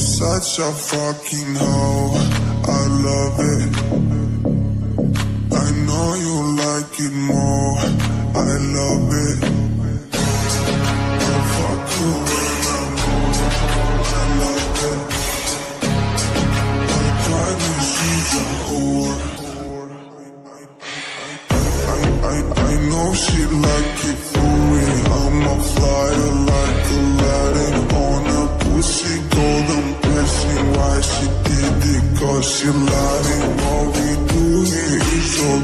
You're such a fucking hoe. I love it. I know you like it more. I love it. I I. I love it. I know she like it. Cause your body won't be